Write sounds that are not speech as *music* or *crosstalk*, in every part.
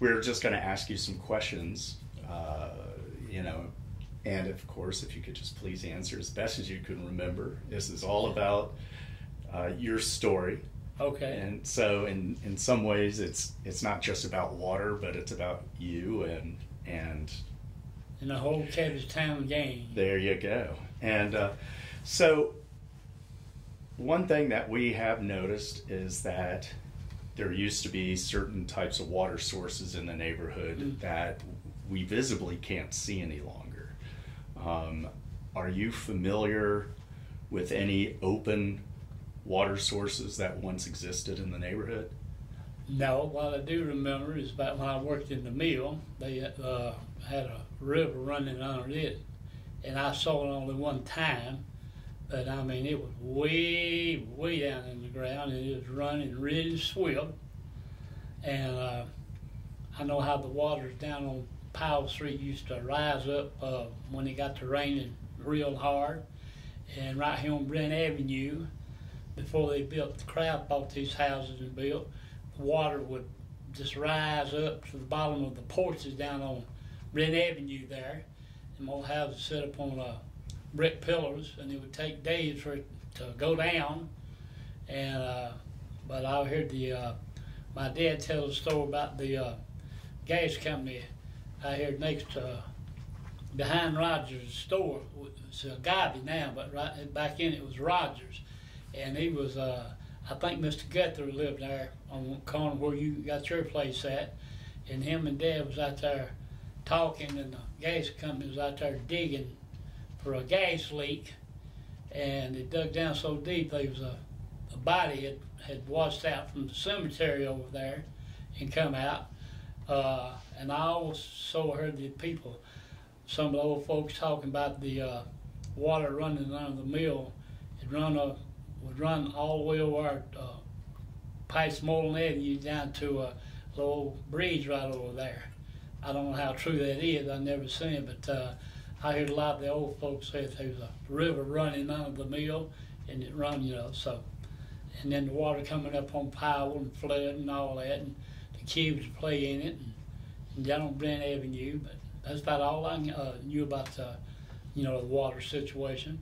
we're just going to ask you some questions, uh, you know, and of course, if you could just please answer as best as you can remember. This is all about uh, your story. Okay. And so, in, in some ways, it's it's not just about water, but it's about you and and and the whole Cabbagetown game. there you go. And uh, so, one thing that we have noticed is that there used to be certain types of water sources in the neighborhood Mm. that we visibly can't see any longer. Um, are you familiar with any open water sources that once existed in the neighborhood? No, what I do remember is about when I worked in the mill, they uh, had a river running under it, and I saw it only one time. But I mean, it was way, way down in the ground, and it was running really swift. And uh, I know how the waters down on Powell Street used to rise up uh, when it got to raining real hard. And right here on Brent Avenue, before they built the crowd bought these houses and built, the water would just rise up to the bottom of the porches down on Brent Avenue there. And more houses set up on uh, brick pillars, and it would take days for it to go down. And uh, but I heard the uh, my dad tell a story about the uh, gas company I heard next to behind Rogers' store. It's a Gobby now, but right back in it was Rogers, and he was uh, I think Mr. Guthrie lived there on the corner where you got your place at, and him and Dad was out there talking, and the gas company was out there digging for a gas leak, and it dug down so deep there was a, a body had, had washed out from the cemetery over there and come out. Uh, and I also heard the people, some of the old folks talking about the uh, water running under the mill. It run uh, would run all the way over uh, past Moreland Avenue down to a little bridge right over there. I don't know how true that is. I've never seen it, but uh, I heard a lot of the old folks say that there was a river running under the mill, and it run, you know, so. And then the water coming up on Powell and flood and all that, and the kids play in it, and, and down on Brent Avenue. But that's about all I uh, knew about the, you know, the water situation.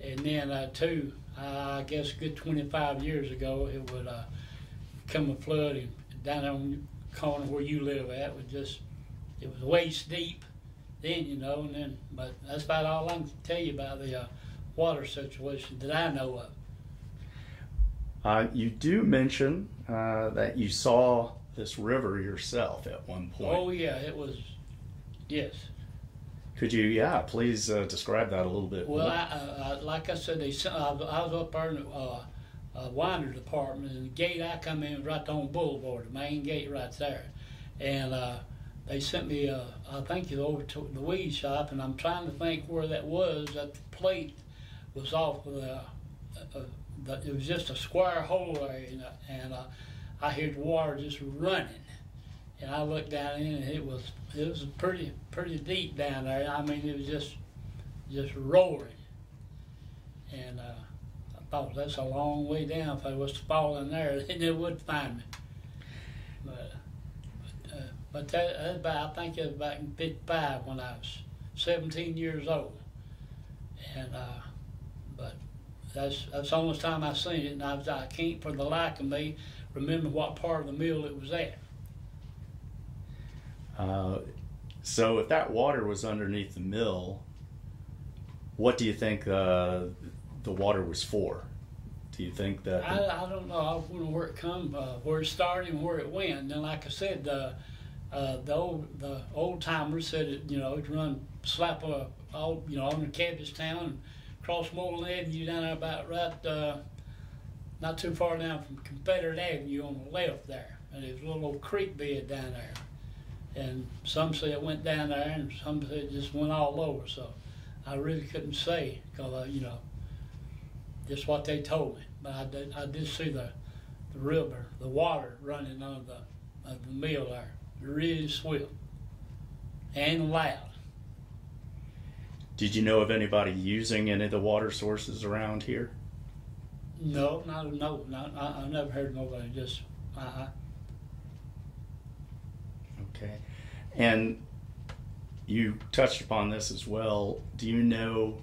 And then uh, too, I guess good 25 years ago, it would uh, come a flood and down on the corner where you live at was just, it was waist deep then, you know, and then, but that's about all I can tell you about the uh, water situation that I know of. Uh, you do mention uh, that you saw this river yourself at one point. Oh yeah, it was, yes. Could you, yeah, please uh, describe that a little bit Well, more? I, I, like I said, they, I, was- up there in the uh, uh, winder department, and the gate I come in was right on Boulevard, the main gate right there. And uh, they sent me, uh, I think, it over to the weed shop, and I'm trying to think where that was. That the plate was off of the, uh, uh, the it was just a square hole there, and, uh, and uh, I heard water just running. And I looked down in, and it was it was pretty pretty deep down there. I mean, it was just just roaring. And uh, I thought that's a long way down. If I was to fall in there, *laughs* then it would find me. But but, that, about I think it was back in '55 when I was 17 years old. And uh, but that's that's the only time I seen it, and I, was, I can't for the life of me remember what part of the mill it was at. Uh, so, if that water was underneath the mill, what do you think uh, the water was for? Do you think that? I, I don't know. I don't know where it come, uh, where it started and where it went. And then, like I said, the uh, the old the old timers said it. You know, it'd run slap a all you know on the Cabbagetown and cross Moreland Avenue down there about right uh, not too far down from Confederate Avenue on the left there. And there's a little old creek bed down there. And some say it went down there, and some say it just went all over. So I really couldn't say because uh, you know just what they told me. But I did, I did see the, the river, the water running under the, the mill there, really swift and loud. Did you know of anybody using any of the water sources around here? No, not no, not, I, I never heard nobody just. Uh. Okay. And you touched upon this as well. Do you know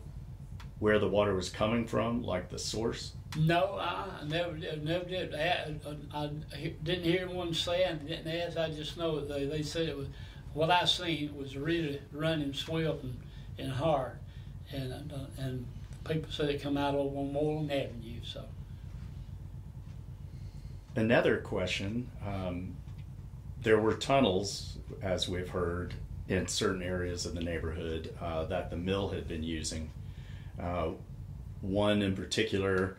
where the water was coming from, like the source? No, I never did. Never did. I, I, I didn't hear one say it. Didn't ask. I just know they they said it was. What I seen was really running, swift, and, and hard, and uh, and people said it come out over on Moreland Avenue. So Another question. Um, there were tunnels, as we've heard, in certain areas of the neighborhood uh, that the mill had been using. Uh, one in particular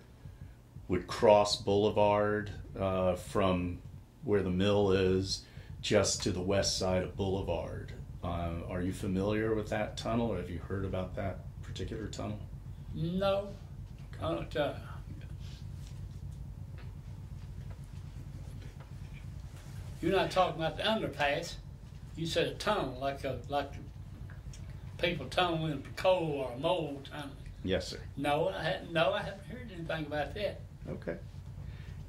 would cross Boulevard uh, from where the mill is just to the west side of Boulevard. Uh, are you familiar with that tunnel, or have you heard about that particular tunnel? no, I don't. Uh, you're not talking about the underpass. You said a tunnel, like a like people tunneling for coal or a mole tunnel. Yes, sir. No, I hadn't. No, I haven't heard anything about that. Okay.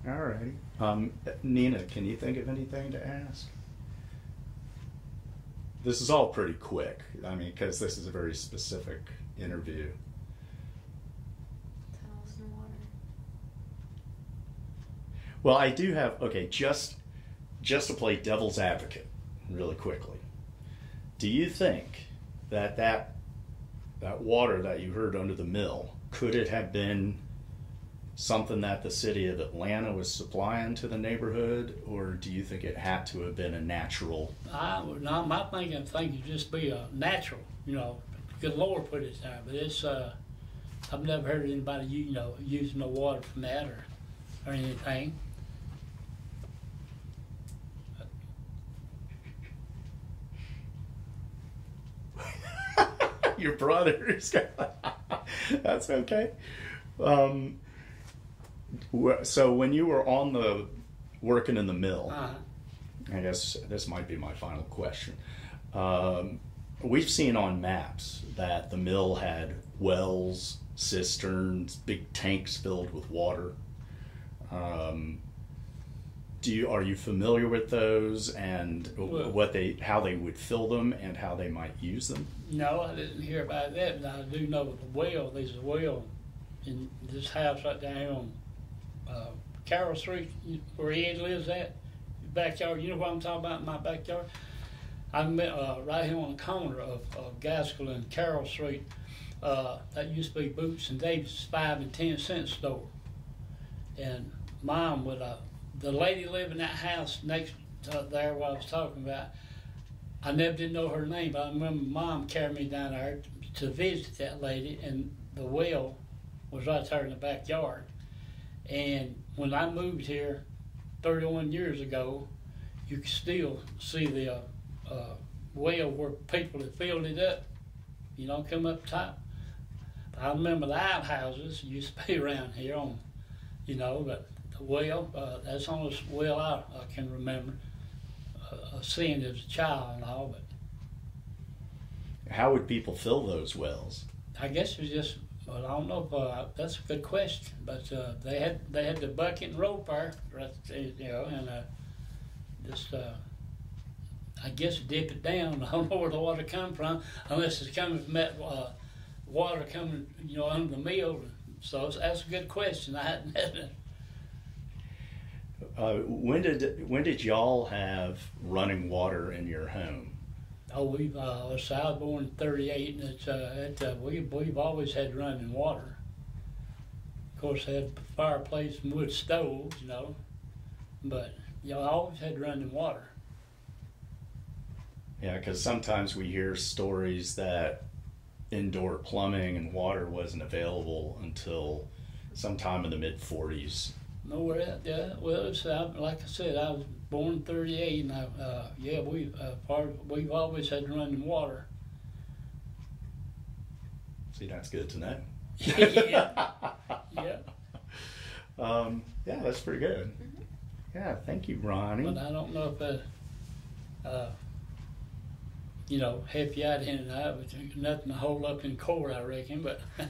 All righty. Um, Nina, can you think of anything to ask? This is all pretty quick. I mean, because this is a very specific interview. Tunnels and water. Well, I do have okay. Just just to play devil's advocate, really quickly. Do you think that that that water that you heard under the mill could it have been something that the city of Atlanta was supplying to the neighborhood, or do you think it had to have been a natural? I would not. My thinking would just be a natural. You know, good Lord put it there, but it's. Uh, I've never heard of anybody you know using the water from that or or anything. *laughs* Your brothers. *laughs* That's okay. Um, so when you were on the working in the mill, Uh, I guess this might be my final question. Um, we've seen on maps that the mill had wells, cisterns, big tanks filled with water. Um, do you are you familiar with those and Well- what they how they would fill them and how they might use them? no, I didn't hear about that, but I do know the well. There's a well in this house right down uh, Carroll Street, where Ed lives at. Backyard. You know what I'm talking about? in My backyard. I met uh, right here on the corner of, of Gaskill and Carroll Street. Uh, that used to be Boots and Davis five and ten cent store. And mom would uh, the lady living in that house next to there, what I was talking about. I never did know her name, but I remember mom carried me down there to visit that lady, and the well was right there in the backyard. And when I moved here 31 years ago, you could still see the uh, uh, well where people had filled it up, you know, come up top. I remember the outhouses used to be *laughs* around here on, you know, but the well, uh, that's the only well I, I can remember uh, uh, seeing as a child and all, but How would people fill those wells? I guess it was just, well, I don't know, if, uh, that's a good question, but, uh, they had, they had the bucket and rope there, right, you know, and, uh, just, uh, I guess dip it down, *laughs* I don't know where the water come from, unless it's coming from that, uh, water coming, you know, under the mill, so that's a good question, I hadn't had it. Uh, when did when did y'all have running water in your home? Oh, we've, uh, let's I was born in thirty-eight, and it's, uh, it, uh, we, we've always had running water. Of course, had fireplace and wood stoves, you know, but, you know, I always had running water. Yeah, because sometimes we hear stories that indoor plumbing and water wasn't available until sometime in the mid 40s. Nowhere, yeah, well, it's, uh, like I said, I was born thirty-eight, and I, uh, yeah, we, uh, part, we've always had running water. See, that's good to know. Yeah, *laughs* yeah, Um, yeah, that's pretty good. Yeah, thank you, Ronnie. but I don't know if that, uh, you know, help you out in out, but nothing to hold up in court, I reckon, but. *laughs*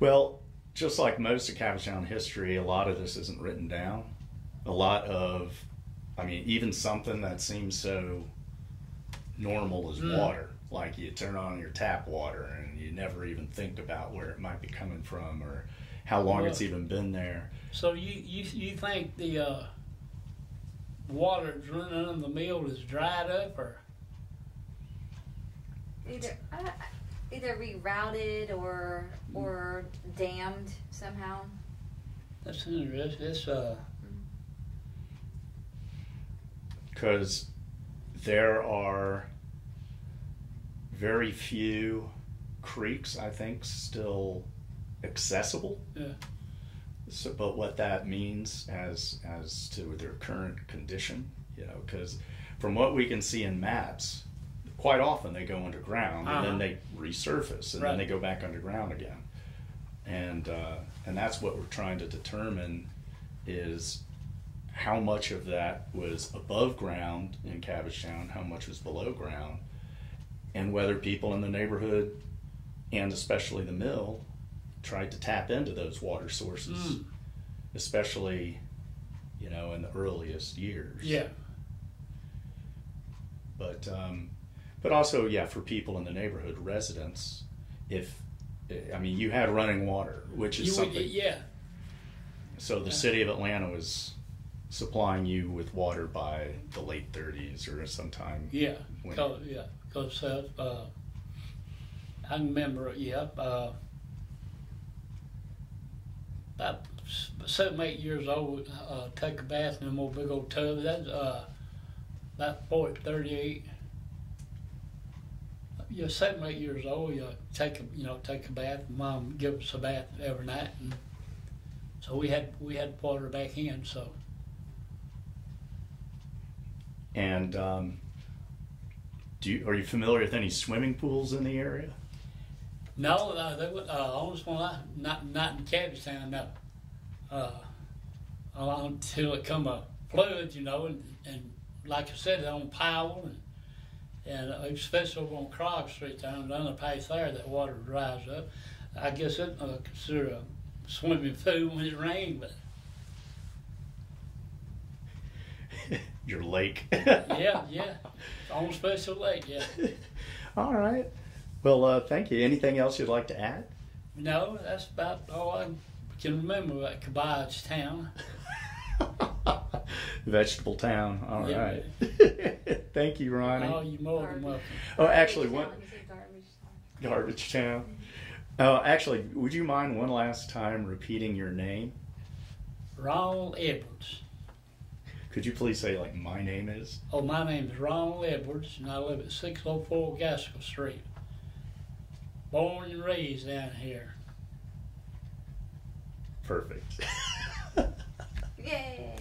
Well, just like most of Cabbagetown history, a lot of this isn't written down. A lot of I mean, even something that seems so normal as Mm. water, like you turn on your tap water and you never even think about where it might be coming from or how long Well- it's even been there. So you you you think the uh, water that's running under the mill is dried up, or Either uh, either rerouted or or dammed somehow. that's interesting. It's uh, because there are very few creeks, I think, still accessible. Yeah. So, but what that means as as to their current condition, you know, because from what we can see in maps, quite often they go underground and then Uh-huh. they resurface and Right. then they go back underground again, and uh, and that's what we're trying to determine is how much of that was above ground in Cabbagetown, how much was below ground, and whether people in the neighborhood, and especially the mill, tried to tap into those water sources, Mm. especially, you know, in the earliest years. yeah, But um, but also, yeah, for people in the neighborhood, residents, if I mean, you had running water, which is you something. yeah, So the city of Atlanta was supplying you with water by the late 30s or sometime. yeah, When- cause, yeah, because uh, uh, I remember, yeah, uh, about seven, eight years old, uh, take a bath in a more big old tub. That's uh, about 40, 38. Yeah, seven, eight years old. You take a, you know, take a bath. Mom give us a bath every night, and so we had we had water back in. So And um, do you, are you familiar with any swimming pools in the area? no, uh, they uh, almost one not not in Cabbagetown. No, uh, until it come a flood, you know, and, and like I said, on Powell and and uh, especially on Krog Street down the underpass there, that water dries up. I guess it uh, consider a swimming pool when it rains, but *laughs* Your lake. *laughs* yeah, yeah, on Special Lake, yeah. *laughs* All right. Well, uh, thank you. Anything else you'd like to add? No, that's about all I can remember about Cabbage Town. Vegetable town. All Yeah. right. thank you, Ronnie. Oh, you're more than welcome. Oh, actually, Garbage one town. He said garbage town. garbage town. Oh, actually, would you mind one last time repeating your name? Ronald Edwards. Could you please say like my name is? Oh, my name is Ronald Edwards, and I live at 604 Gaskill Street. Born and raised down here. Perfect. *laughs* Yay!